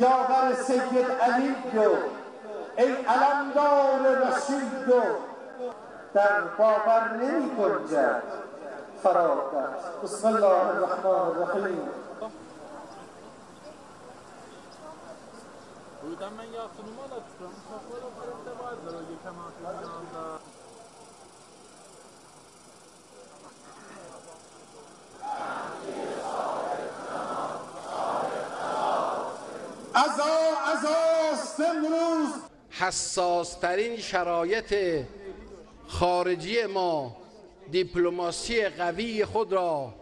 یاور سید علی و ای علمدار رشید و در باور نمی گنجد فرادت بسم الله الرحمن الرحیم Buradan ben yakınıma da tutuyorum. Uşaklar o tarafta vardır o Gökhan Hakan'ın yanında. عزا عزاست امروز حساسترین شرایط خارجی ما دیپلماسی قوی خود را